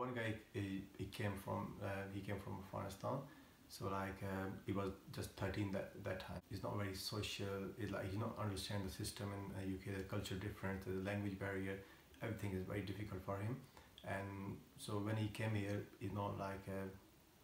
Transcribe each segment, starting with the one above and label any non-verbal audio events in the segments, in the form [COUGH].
one guy he, he came from uh, he came from Afghanistan. So like um, he was just 13 that that time. He's not very social. He's like he not understand the system in uh, UK the culture different. The language barrier everything is very difficult for him. And so when he came here he's not like uh,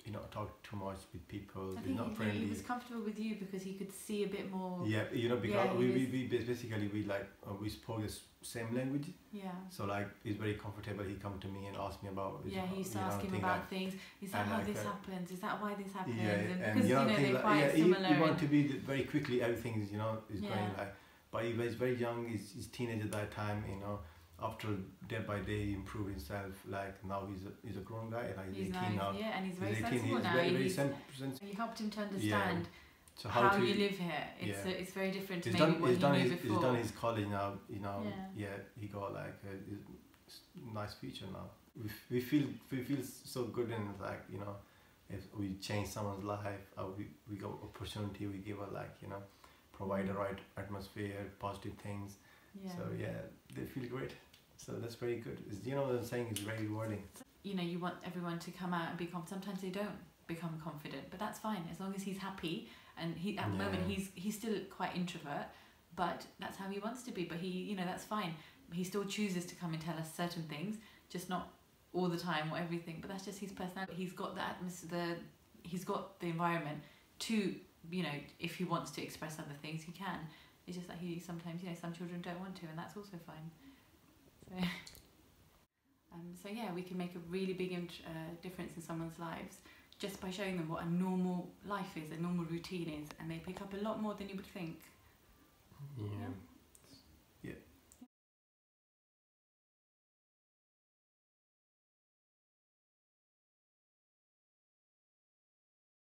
you know talk too much with people I he's think not he, friendly he was comfortable with you because he could see a bit more. yeah you know because Yeah, we, we, was- we bas- basically we like uh, we spoke the same language Yeah. so like he's very comfortable he come to me and ask me about Yeah, he used to ask him about like- things. Is that how like, this happens? Is that why this happens? Yeah, and and because you know, you know they're like, quite yeah, similar. you, you want to be very quickly. Everything is, you know, is going like. But he was very young. He's, he's teenage at that time. You know, after day by day, he improved himself. Like now, he's a he's a grown guy. and he's, he's 18 nice, now. yeah, and he's very he's sensible now. very, very He's- you helped him to understand So how, how, to you live here. It's yeah. uh, it's very different He's maybe done. He's he done his. before. He's done his college now. You know. Yeah. Yeah. he got like a, nice future now. We, we feel we feel so good and like you know, if we change someone's life, uh, we we got opportunity. We give her like you know, provide the right atmosphere, positive things. Yeah. So yeah, they feel great. So that's very good. It's, you know what I'm saying? It's very rewarding. you know, you want everyone to come out and be confident. Sometimes they don't become confident, but that's fine as long as he's happy. And he at the moment he's he's still quite introvert, but that's how he wants to be. But he, you know, that's fine. He still chooses to come and tell us certain things, just not all the time or everything. But that's just his personality. He's got the atmosphere, the he's got the environment to, you know, if he wants to express other things, he can. It's just that he sometimes, you know, some children don't want to, and that's also fine. So. [LAUGHS] Um, so yeah, we can make a really big uh, difference in someone's lives just by showing them what a normal life is, a normal routine is, and they pick up a lot more than you would think.